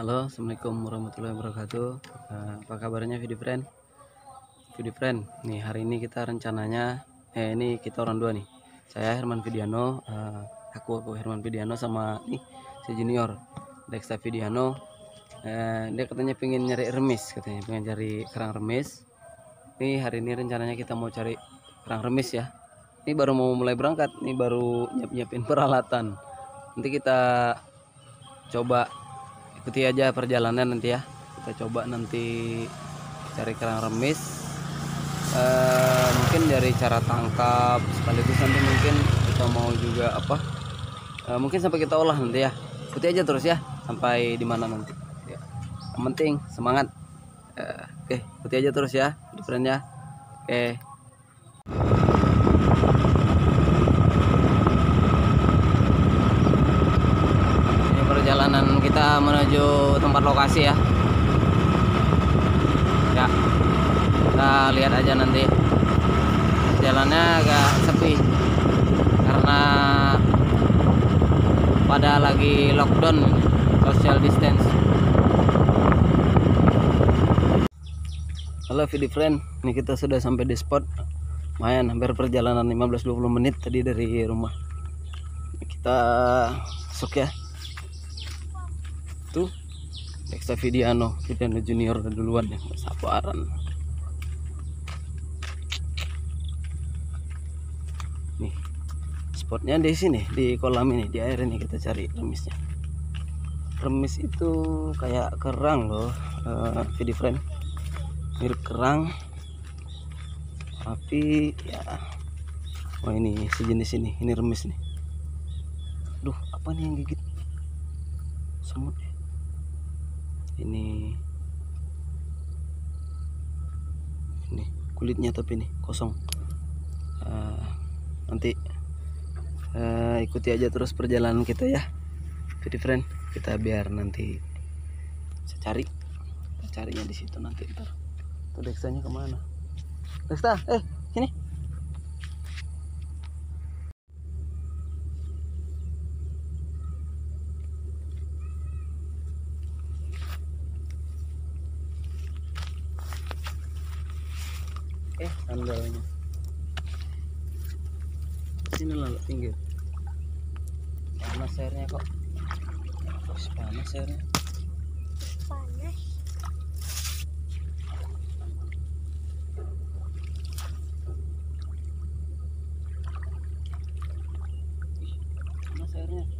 Halo, Assalamualaikum warahmatullahi wabarakatuh. Eh, apa kabarnya Vidi Friend? Vidi Friend, nih hari ini kita rencananya, eh ini kita orang dua nih. Saya Herman Vidiano, eh, aku aku Herman Vidiano sama nih si Junior Dexta Vidiano. Eh, dia katanya pengen nyari remis, katanya pengen cari kerang remis. Nih hari ini rencananya kita mau cari kerang remis ya. Ini baru mau mulai berangkat, nih baru nyiap-nyiapin peralatan. Nanti kita coba ikuti aja perjalanan nanti ya. Kita coba nanti cari kerang remis. Eh, mungkin dari cara tangkap sekaligus nanti mungkin kita mau juga apa eh, mungkin sampai kita olah nanti ya. Ikuti aja terus ya sampai di mana nanti. Ya. yang penting semangat. Eh, oke ikuti aja terus ya friend ya. Oke ini perjalanan kita menuju tempat lokasi ya. Ya. Kita lihat aja nanti. Jalannya agak sepi. Karena pada lagi lockdown social distance. Halo Vidi friend. Ini kita sudah sampai di spot. Lumayan hampir perjalanan 15-20 menit tadi dari rumah. Kita masuk ya tuh. Dexta Vidiano Vidiano Junior duluan ya sabaran. Nih spotnya di sini di kolam ini di air ini kita cari remisnya. Remis itu kayak kerang loh uh, Vidi friend mirip kerang tapi ya oh ini sejenis ini ini remis nih. Duh, apa nih yang gigit? Semut ya? Ini ini kulitnya tapi nih kosong. Eh, nanti eh, ikuti aja terus perjalanan kita ya. Jadi friend, kita biar nanti saya cari. Kita carinya di situ nanti ntar. Tuh Dextanya ke mana? Dexta, eh sini. Eh sandalnya sini lah Lok, pinggir. Panas airnya kok. Terus panas airnya. Panas. Panas airnya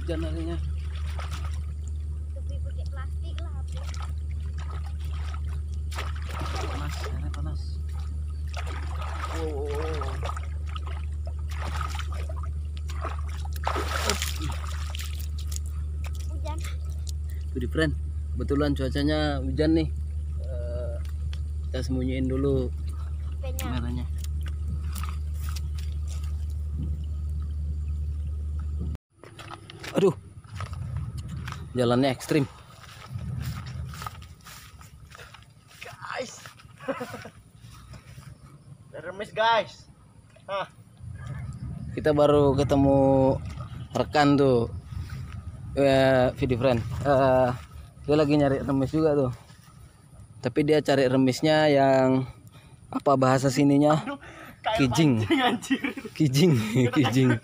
hujan harinya Tapi pakai plastik lah. panas panas wow, wow, wow. Hujan. Tuh di friend kebetulan cuacanya hujan nih Eh, kita sembunyiin dulu kameranya aduh jalannya ekstrim. Guys. Remes guys. Hah. kita baru ketemu rekan tuh. Ya video friend. Eh, dia lagi nyari remis juga tuh. Tapi dia cari remisnya yang apa bahasa sininya? Kijing. kijing kijing.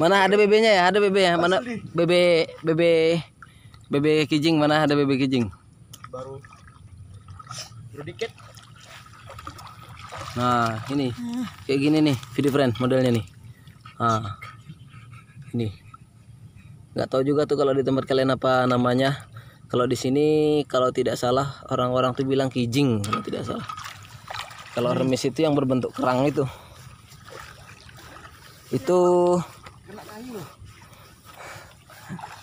mana ada bebeknya ya? Ada bebek ya mana bebek bebek bebek kijing mana ada bebek kijing? Baru. Baru dikit. Nah ini. Kayak gini nih video friend modelnya nih. Nah ini. Nggak tahu juga tuh kalau di tempat kalian apa namanya. Kalau di sini kalau tidak salah orang-orang tuh bilang kijing kalau tidak salah. Kalau remis itu yang berbentuk kerang itu. Itu.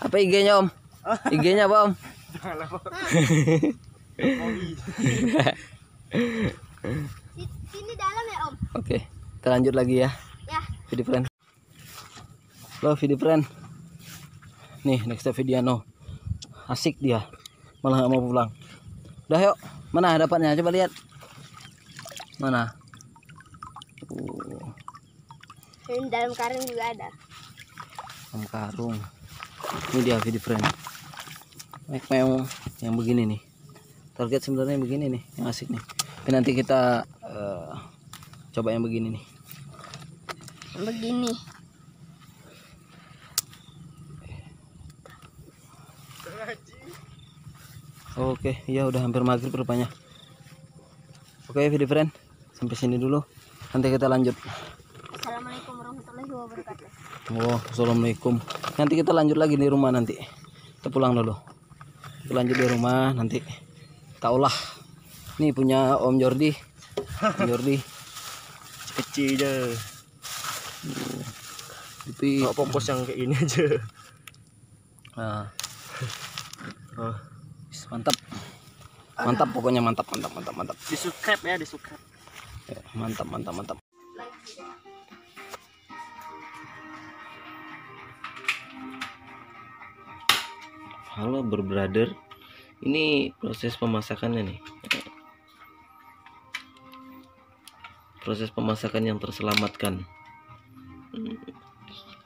Apa IG-nya om IG-nya apa om Sini dalam ya om. oke kita lanjut lagi ya. Ya. video friend. Lo video friend. Nih next video no. Asik dia. Malah nggak mau pulang. Udah yuk. Mana dapatnya? Coba lihat. Mana? Uh, Ini dalam karung juga ada. om karung. Ini dia video friend meong yang begini nih target sebenarnya yang begini nih yang asik nih tapi nanti kita eh, coba yang begini nih Begini. Oke, ya udah hampir maghrib rupanya. Oke, video friend, sampai sini dulu. Nanti kita lanjut. Assalamualaikum warahmatullahi wabarakatuh. Oh, assalamualaikum. Nanti kita lanjut lagi di rumah nanti. Kita pulang dulu. Kita lanjut di rumah nanti. Kita olah. Nih punya Om Jordi. Om Jordi. kecil aja Tapi nggak fokus yang kayak ini aja nah, oh. mantap. Mantap pokoknya mantap, mantap, mantap, mantap. di subscribe ya di subscribe Ya, mantap, mantap, mantap. Halo berbrother, ini proses pemasakannya nih. Proses pemasakan yang terselamatkan.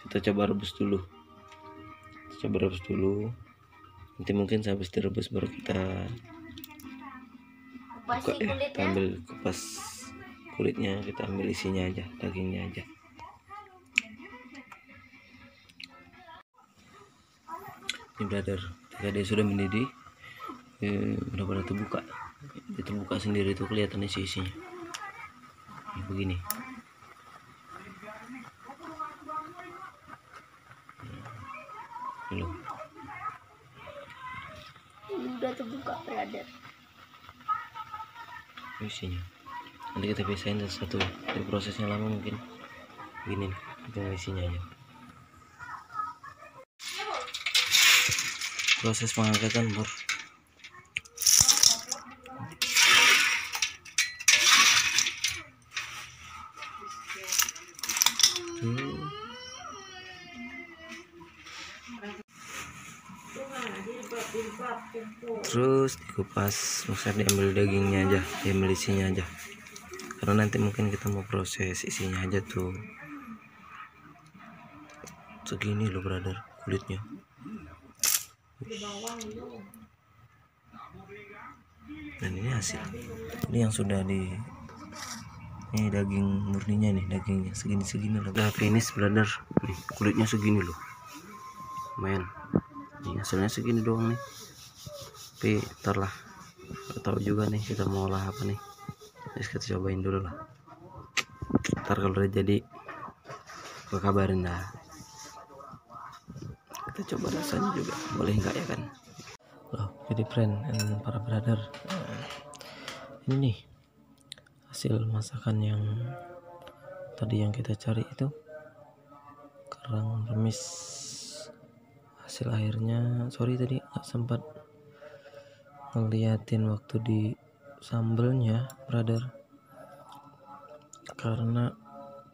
Kita coba rebus dulu. Kita coba rebus dulu. Nanti mungkin habis direbus baru kita buka ya. Kita ambil kupas kulitnya, kita ambil isinya aja, dagingnya aja. Ini brother, ketika dia sudah mendidih, eh, udah pada terbuka. Dia terbuka sendiri tuh kelihatan isi isinya. Ini begini. Ini loh. Udah terbuka brother. Isinya. Nanti kita pisahin satu-satu. Ini prosesnya lama mungkin. Gini kita isinya aja. Proses pengangkatan bor. Hmm. Terus dikupas, maksudnya diambil dagingnya aja, diambil isinya aja. Karena nanti mungkin kita mau proses isinya aja tuh. Segini loh brother kulitnya. Dan ini hasil. Ini yang sudah di ini daging murninya nih dagingnya segini segini loh. Udah finish brother. Nih kulitnya segini loh. Lumayan. Ini hasilnya segini doang nih. Tapi ntar lah. Tahu juga nih kita mau olah apa nih. Terus kita cobain dulu lah. Ntar kalau udah jadi gue kabarin dah. Kita coba rasanya juga. Boleh nggak ya kan? Loh jadi friend and para brother eh, ini nih hasil masakan yang tadi yang kita cari itu kerang remis hasil akhirnya sorry tadi nggak sempat ngeliatin waktu di sambelnya brother karena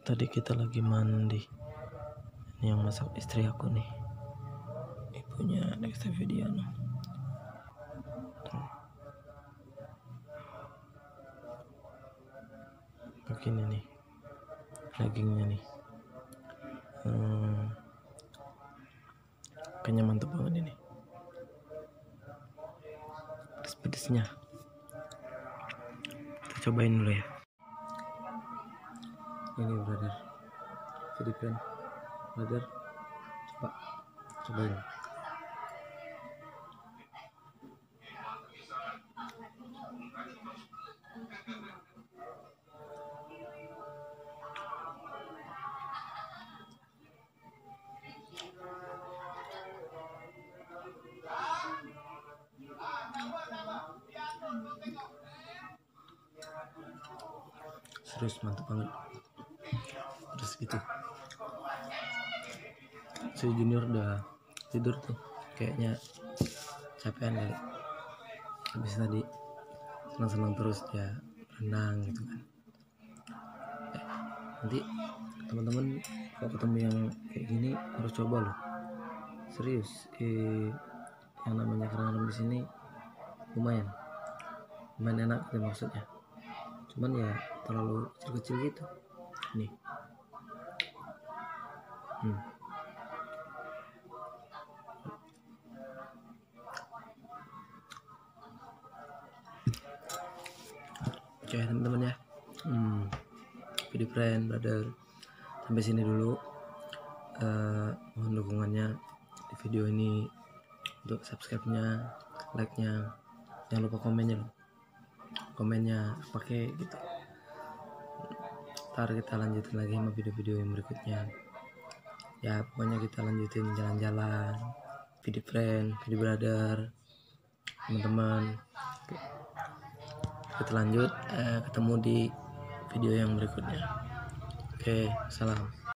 tadi kita lagi mandi. Ini yang masak istri aku nih ibunya Dexter Vidiano Tuh. begini nih dagingnya nih. Hmm, kayaknya mantep banget ini. Pedes-pedesnya kita cobain dulu ya. Ini brother. Jadi brother coba. Cobain serius mantap banget. Terus gitu. Si junior udah tidur tuh. Kayaknya capean kali habis tadi senang-senang terus dia renang gitu kan. Eh, nanti teman-teman kalau ketemu yang kayak gini harus coba loh. Serius eh, yang namanya kerang remis ini lumayan. Lumayan enak gitu maksudnya. Cuman ya terlalu kecil-kecil gitu. Nih. Hmm. oke teman-teman ya. Hmm. video friend brother. Sampai sini dulu. Eh, mohon dukungannya di video ini untuk subscribe nya like nya jangan lupa komennya loh. Komennya pakai gitu ntar kita lanjutin lagi sama video-video yang berikutnya. Ya pokoknya kita lanjutin jalan-jalan video friend video brother teman-teman. Kita lanjut eh, ketemu di video yang berikutnya. Oke salam